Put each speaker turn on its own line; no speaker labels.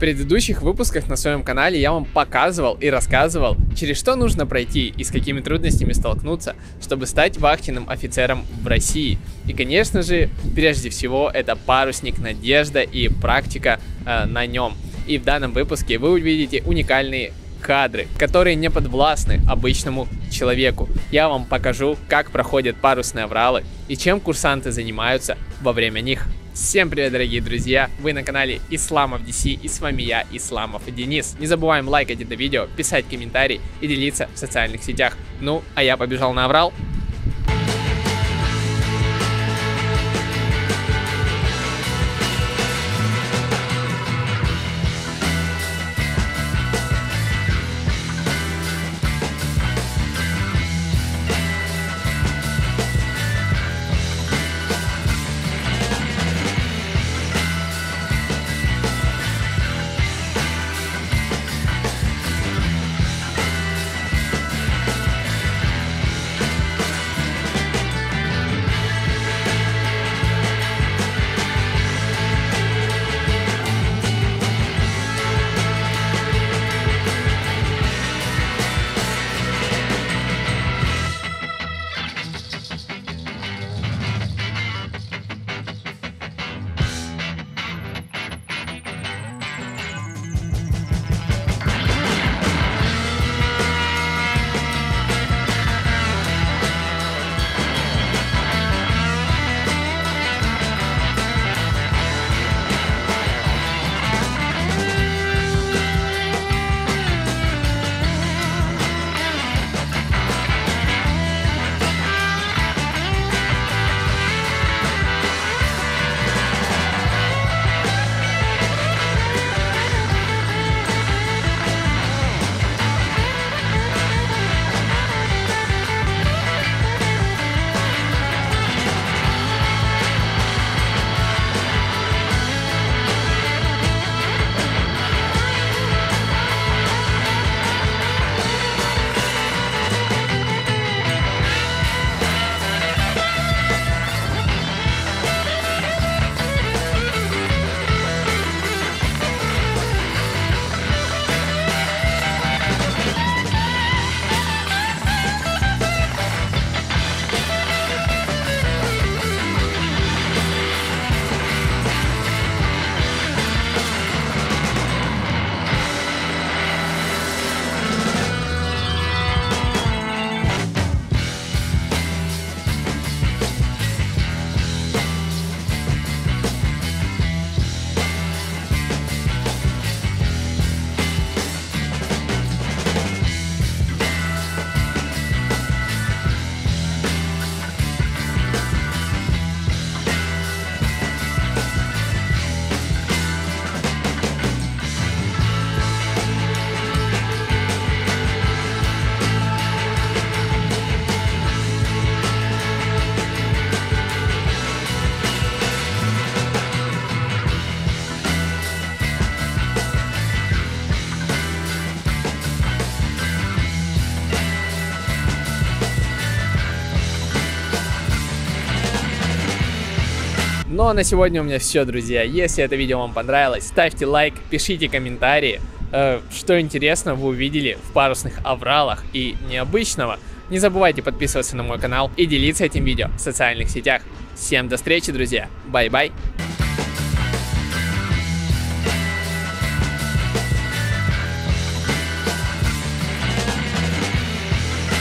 предыдущих выпусках на своем канале я вам показывал и рассказывал, через что нужно пройти и с какими трудностями столкнуться, чтобы стать вахтенным офицером в России. И, конечно же, прежде всего, это парусник Надежда и практика э, на нем. И в данном выпуске вы увидите уникальные кадры, которые не подвластны обычному человеку. Я вам покажу, как проходят парусные авралы и чем курсанты занимаются во время них. Всем привет, дорогие друзья! Вы на канале Исламов DC и с вами я, Исламов и Денис. Не забываем лайкать это видео, писать комментарии и делиться в социальных сетях. Ну, а я побежал на Аврал. Ну а на сегодня у меня все, друзья. Если это видео вам понравилось, ставьте лайк, пишите комментарии, э, что интересно вы увидели в парусных авралах и необычного. Не забывайте подписываться на мой канал и делиться этим видео в социальных сетях. Всем до встречи, друзья. Bye-bye.